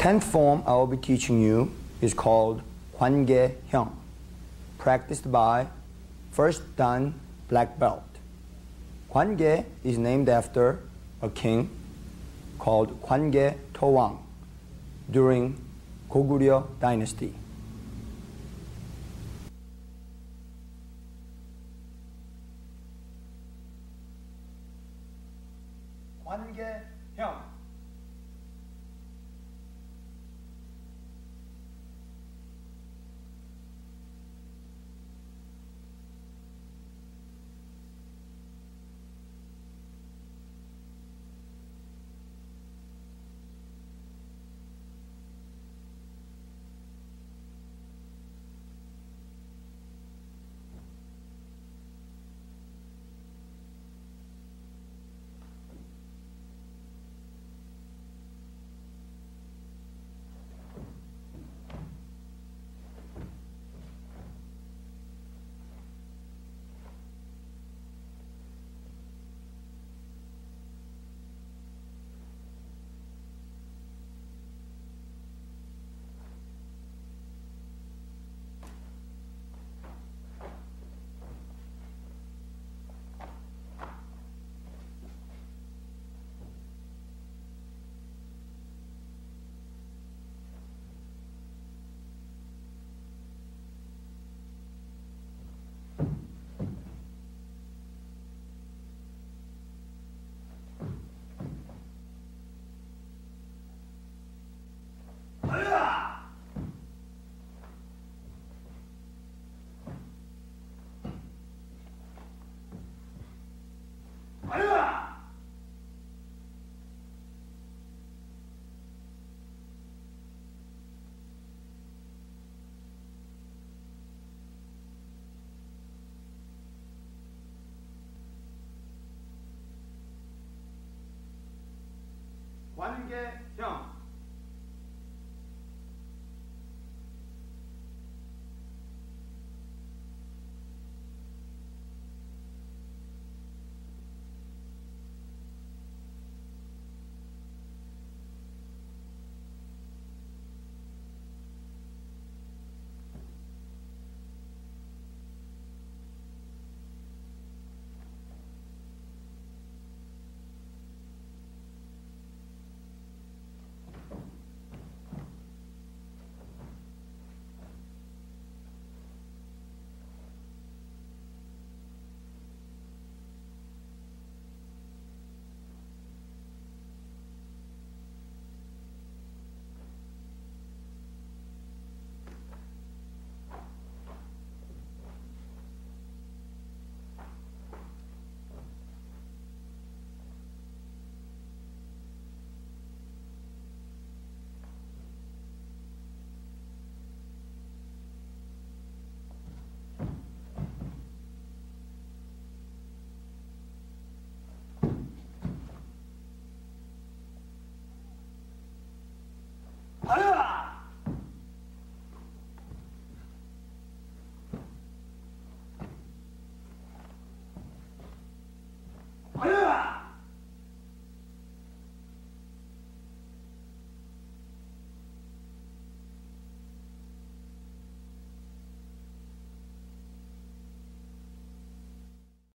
tenth form I will be teaching you is called Kwon Gye Hyung, practiced by First Dan Black Belt. Kwon Gye is named after a king called Hwange Towang during Goguryeo dynasty. Kwon Gye Hyung 관계형